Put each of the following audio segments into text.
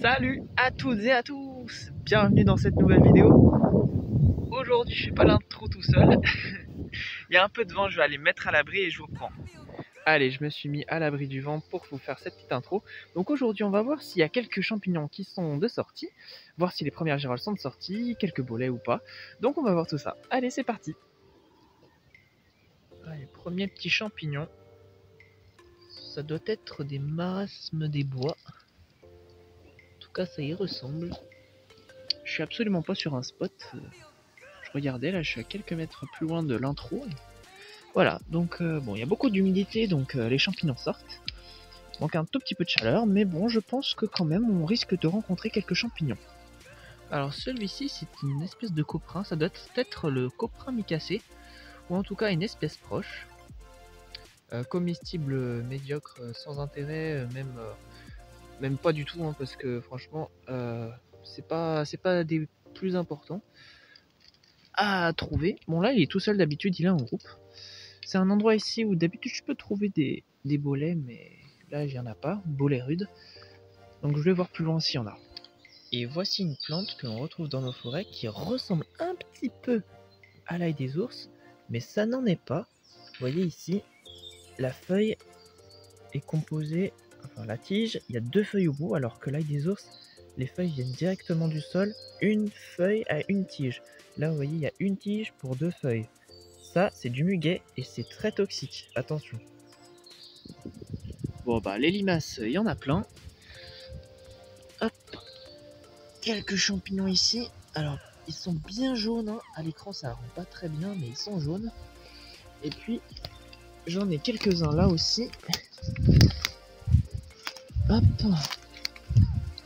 Salut à toutes et à tous Bienvenue dans cette nouvelle vidéo. Aujourd'hui, je fais pas l'intro tout seul. Il y a un peu de vent, je vais aller mettre à l'abri et je vous reprends. Allez, je me suis mis à l'abri du vent pour vous faire cette petite intro. Donc aujourd'hui, on va voir s'il y a quelques champignons qui sont de sortie, voir si les premières girolles sont de sortie, quelques bolets ou pas. Donc on va voir tout ça. Allez, c'est parti Allez, premier petit champignon. Ça doit être des marasmes des bois. Tout cas, ça y ressemble. Je suis absolument pas sur un spot. Je regardais, là, je suis à quelques mètres plus loin de l'intro. Voilà, donc euh, bon, il y a beaucoup d'humidité, donc euh, les champignons sortent. Donc un tout petit peu de chaleur, mais bon, je pense que quand même, on risque de rencontrer quelques champignons. Alors celui-ci, c'est une espèce de coprin, ça doit être le coprin micacé, ou en tout cas une espèce proche. Euh, comestible médiocre, sans intérêt, même, même pas du tout, hein, parce que franchement, c'est pas, pas des plus importants à trouver. Bon là, il est tout seul d'habitude, il est en groupe. C'est un endroit ici où d'habitude je peux trouver des, des bolets, mais là il n'y en a pas, bolets rudes. Donc je vais voir plus loin s'il y en a. Et voici une plante que l'on retrouve dans nos forêts qui ressemble un petit peu à l'ail des ours, mais ça n'en est pas. Vous voyez ici, la feuille est composée, la tige, il y a deux feuilles au bout, alors que l'ail des ours, les feuilles viennent directement du sol, une feuille à une tige. Là, vous voyez, il y a une tige pour deux feuilles. Ça, c'est du muguet et c'est très toxique. Attention. Bon, bah, les limaces, il y en a plein. Hop. Quelques champignons ici. Alors, ils sont bien jaunes. Hein. À l'écran, ça rend pas très bien, mais ils sont jaunes. Et puis, j'en ai quelques-uns là aussi. Hop.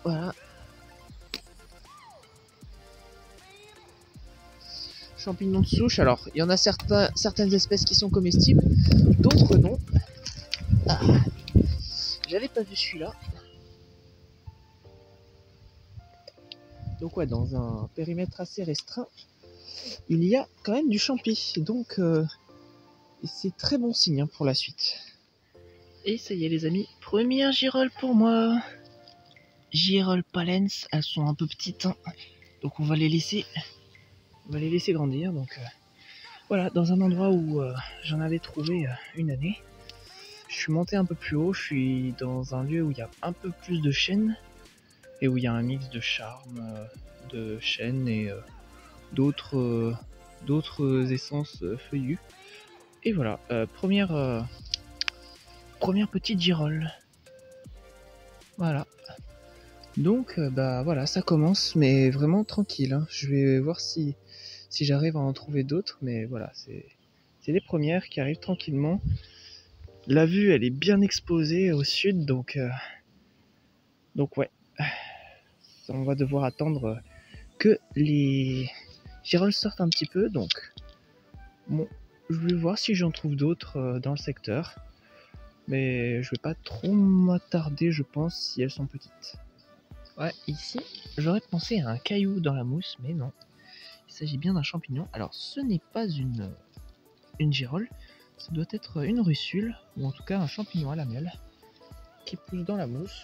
Voilà. champignons de souche. Alors, il y en a certaines espèces qui sont comestibles, d'autres non. Ah, J'avais pas vu celui-là. Donc ouais, dans un périmètre assez restreint, il y a quand même du champi. Donc euh, c'est très bon signe hein, pour la suite. Et ça y est les amis, première girole pour moi. Girole palens, elles sont un peu petites. Hein. Donc on va les laisser on va les laisser grandir. Donc euh, voilà, dans un endroit où euh, j'en avais trouvé euh, une année. Je suis monté un peu plus haut, je suis dans un lieu où il y a un peu plus de chênes et où il y a un mix de charme, de chênes et d'autres d'autres essences feuillues. Et voilà, première première petite girole. Voilà. Donc bah voilà, ça commence, mais vraiment tranquille. Hein. Je vais voir si si j'arrive à en trouver d'autres, mais voilà, c'est les premières qui arrivent tranquillement. La vue, elle est bien exposée au sud, donc, euh, donc ouais, on va devoir attendre que les girolles sortent un petit peu, donc bon, je vais voir si j'en trouve d'autres euh, dans le secteur, mais je vais pas trop m'attarder, je pense, si elles sont petites. Ouais, ici, j'aurais pensé à un caillou dans la mousse, mais non. Il s'agit bien d'un champignon. Alors ce n'est pas une, une girole, ça doit être une russule, ou en tout cas un champignon à la miel, qui pousse dans la mousse.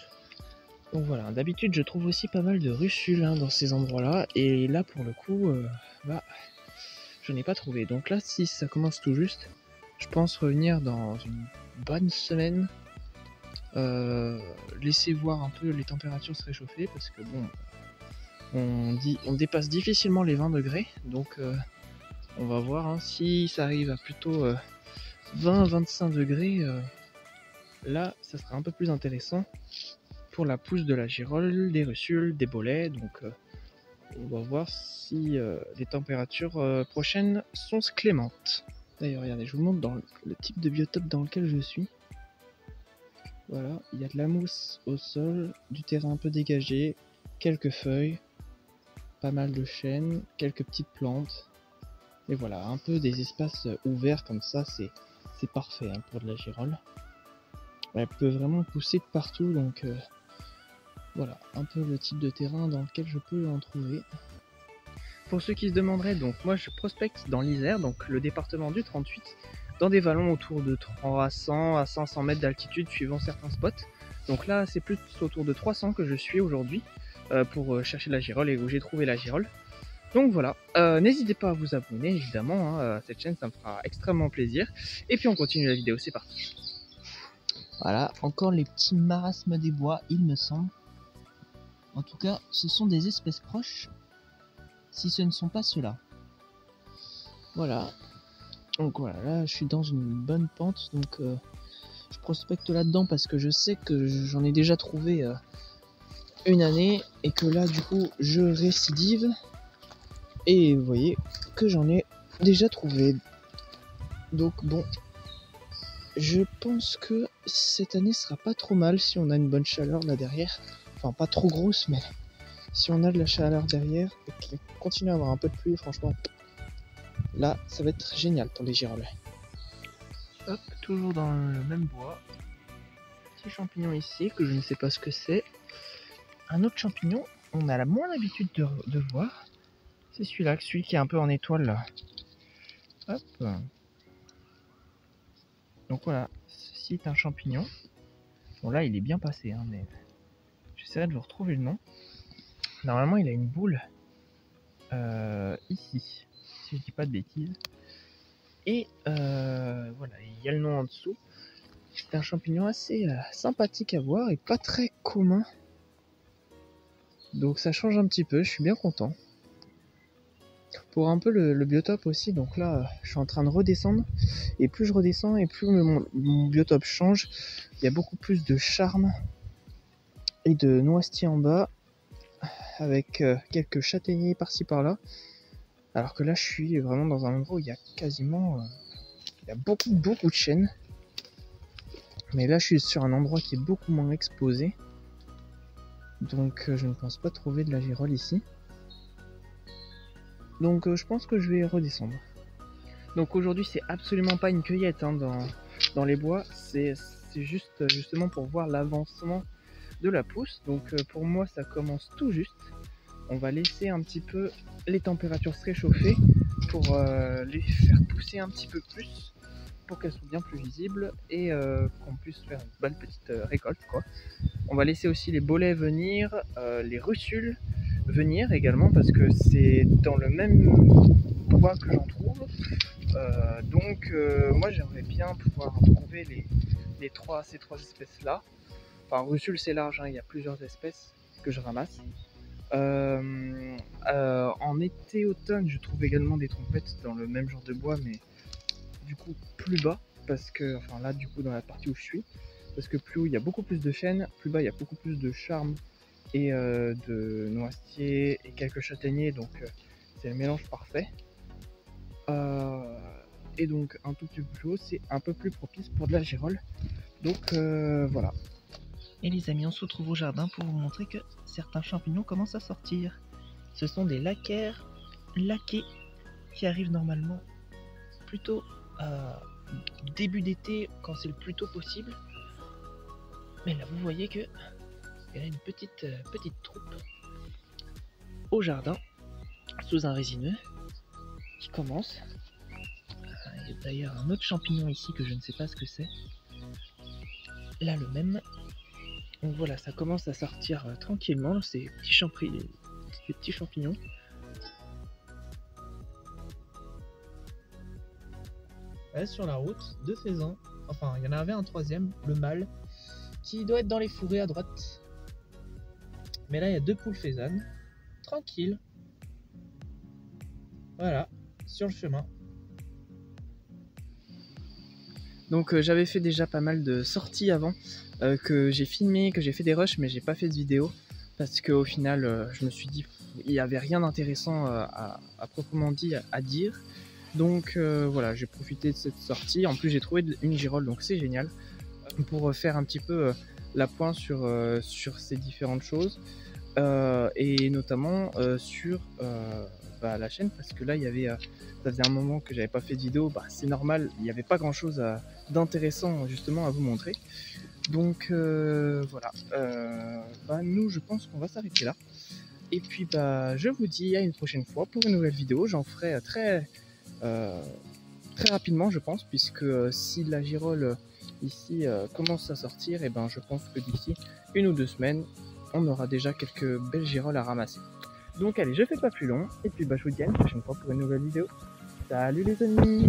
Donc voilà, d'habitude je trouve aussi pas mal de russules hein, dans ces endroits-là, et là pour le coup, euh, bah, je n'ai pas trouvé. Donc là, si ça commence tout juste, je pense revenir dans une bonne semaine, euh, laisser voir un peu les températures se réchauffer, parce que bon, on, dit, on dépasse difficilement les 20 degrés, donc euh, on va voir hein, si ça arrive à plutôt 20-25 euh, degrés. Là, ça sera un peu plus intéressant pour la pousse de la girole, des russules, des bolets. Donc, on va voir si les températures prochaines sont clémentes. D'ailleurs, regardez, je vous montre dans le type de biotope dans lequel je suis. Voilà, il y a de la mousse au sol, du terrain un peu dégagé, quelques feuilles, pas mal de chênes, quelques petites plantes. Et voilà, un peu des espaces ouverts comme ça, c'est parfait hein, pour de la girole. Elle peut vraiment pousser partout, donc euh, voilà, un peu le type de terrain dans lequel je peux en trouver. Pour ceux qui se demanderaient, donc moi je prospecte dans l'Isère, donc le département du 38, dans des vallons autour de 300 à 500 mètres d'altitude suivant certains spots. Donc là, c'est plus autour de 300 que je suis aujourd'hui pour chercher la girole et où j'ai trouvé la girole. Donc voilà, n'hésitez pas à vous abonner évidemment hein, cette chaîne, ça me fera extrêmement plaisir. Et puis on continue la vidéo, c'est parti. Voilà, encore les petits marasmes des bois, il me semble. En tout cas, ce sont des espèces proches, si ce ne sont pas ceux-là. Voilà. Donc voilà, là je suis dans une bonne pente, donc euh, je prospecte là-dedans parce que je sais que j'en ai déjà trouvé euh, une année et que là du coup je récidive. Et vous voyez que j'en ai déjà trouvé. Donc bon, je pense que cette année sera pas trop mal si on a une bonne chaleur là derrière. Enfin, pas trop grosse, mais si on a de la chaleur derrière et qu'il continue à avoir un peu de pluie, franchement, là, ça va être génial pour les girolets. Hop, toujours dans le même bois. Petit champignon ici que je ne sais pas ce que c'est. Un autre champignon, on a la moins l'habitude de, voir. C'est celui-là, celui qui est un peu en étoile là. Hop. Donc voilà, ceci est un champignon. Bon là il est bien passé, hein, mais j'essaierai de vous retrouver le nom. Normalement il a une boule euh, ici, si je dis pas de bêtises. Et euh, voilà, il y a le nom en dessous. C'est un champignon assez euh, sympathique à voir et pas très commun. Donc ça change un petit peu, je suis bien content pour un peu le, biotope aussi. Donc là, je suis en train de redescendre. Et plus je redescends et plus mon, biotope change. Il y a beaucoup plus de charme et de noisetiers en bas. Avec euh, quelques châtaigniers par-ci par-là. Alors que là, je suis vraiment dans un endroit où il y a quasiment... Euh, il y a beaucoup, beaucoup de chênes. Mais là, je suis sur un endroit qui est beaucoup moins exposé. Donc, euh, je ne pense pas trouver de la girole ici. Donc je pense que je vais redescendre. Donc aujourd'hui c'est absolument pas une cueillette hein, dans, les bois, c'est juste justement pour voir l'avancement de la pousse. Donc euh, pour moi ça commence tout juste. On va laisser un petit peu les températures se réchauffer pour euh, les faire pousser un petit peu plus pour qu'elles soient bien plus visibles et qu'on puisse faire une bonne petite récolte quoi. On va laisser aussi les bolets venir, les russules venir également parce que c'est dans le même bois que j'en trouve. Euh, donc euh, moi j'aimerais bien pouvoir trouver les, trois, ces trois espèces là. Enfin Russule c'est large, hein, il y a plusieurs espèces que je ramasse. Euh, en été, automne, je trouve également des trompettes dans le même genre de bois, mais du coup plus bas, parce que, enfin là du coup dans la partie où je suis, parce que plus haut il y a beaucoup plus de chênes, plus bas il y a beaucoup plus de charme et euh, de noisetiers et quelques châtaigniers, donc euh, c'est le mélange parfait. Euh, et donc un tout petit peu plus haut, c'est un peu plus propice pour de la gérole. Donc voilà. Et les amis, on se retrouve au jardin pour vous montrer que certains champignons commencent à sortir. Ce sont des laquaires laqués qui arrivent normalement plutôt début d'été quand c'est le plus tôt possible. Mais là, vous voyez que il y a une petite, euh, petite troupe au jardin, sous un résineux, qui commence. Euh, il y a d'ailleurs un autre champignon ici que je ne sais pas ce que c'est. Là, le même. Donc voilà, ça commence à sortir euh, tranquillement, ces petits, ces petits champignons. sur la route, deux faisans. Enfin, il y en avait un troisième, le mâle, qui doit être dans les fourrés à droite. Mais là, il y a deux poules faisanes. Tranquille. Voilà, sur le chemin. Donc euh, j'avais fait déjà pas mal de sorties avant, euh, que j'ai filmé, que j'ai fait des rushs, mais j'ai pas fait de vidéo. Parce qu'au final, euh, je me suis dit, il n'y avait rien d'intéressant à, proprement dit à, dire. Donc voilà, j'ai profité de cette sortie. En plus, j'ai trouvé une girole, donc c'est génial. Pour faire un petit peu la pointe sur, sur ces différentes choses. Euh, et notamment euh, sur euh, bah, la chaîne parce que là il y avait ça faisait un moment que j'avais pas fait de vidéo bah, c'est normal il n'y avait pas grand chose d'intéressant justement à vous montrer donc voilà. Bah, nous je pense qu'on va s'arrêter là. Et puis bah je vous dis à une prochaine fois pour une nouvelle vidéo. J'en ferai très très rapidement je pense puisque si la girole ici euh, commence à sortir, et ben je pense que d'ici une ou deux semaines, on aura déjà quelques belles girolles à ramasser. Donc allez, je fais pas plus long, et puis bah, je vous dis à une prochaine fois pour une nouvelle vidéo. Salut les amis